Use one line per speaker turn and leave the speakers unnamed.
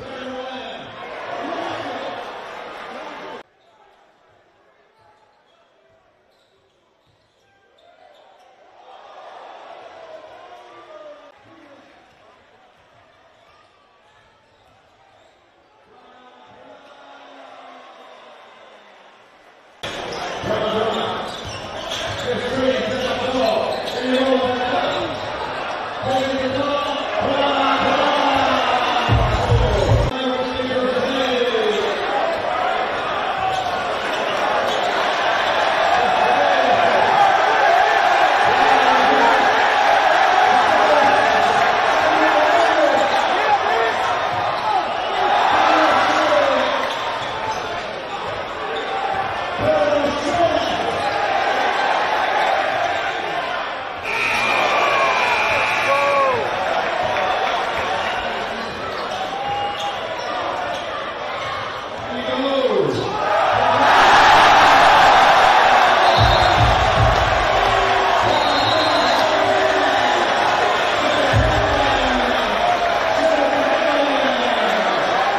Yeah.